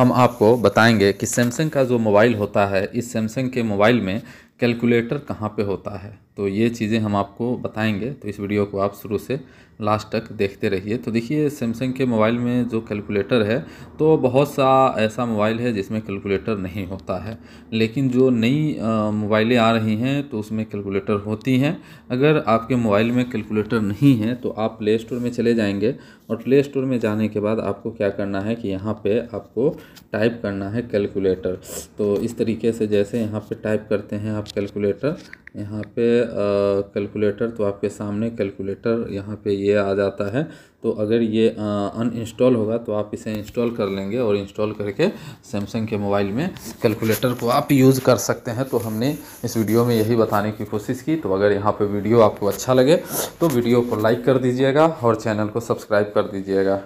हम आपको बताएँगे कि सैमसंग का जो मोबाइल होता है, इस सैमसंग के मोबाइल में कैलकुलेटर कहाँ पे होता है। तो ये चीज़ें हम आपको बताएँगे। तो इस वीडियो को आप शुरू से लास्ट तक देखते रहिए। तो देखिए सैमसंग के मोबाइल में जो कैलकुलेटर है तो बहुत सा ऐसा मोबाइल है जिसमें कैलकुलेटर नहीं होता है। लेकिन जो नई मोबाइलें आ रही हैं तो उसमें कैलकुलेटर होती हैं। अगर आपके मोबाइल में कैलकुलेटर नहीं है तो आप प्ले स्टोर में चले जाएँगे और प्ले स्टोर में जाने के बाद आपको क्या करना है कि यहाँ पर आपको टाइप करना है कैलकुलेटर। तो इस तरीके से जैसे यहाँ पर टाइप करते हैं आप कैलकुलेटर यहाँ पे कैलकुलेटर तो आपके सामने कैलकुलेटर यहाँ पे ये आ जाता है। तो अगर ये अनइंस्टॉल होगा तो आप इसे इंस्टॉल कर लेंगे और इंस्टॉल करके सैमसंग के मोबाइल में कैलकुलेटर को आप यूज़ कर सकते हैं। तो हमने इस वीडियो में यही बताने की कोशिश की। तो अगर यहाँ पे वीडियो आपको अच्छा लगे तो वीडियो को लाइक कर दीजिएगा और चैनल को सब्सक्राइब कर दीजिएगा।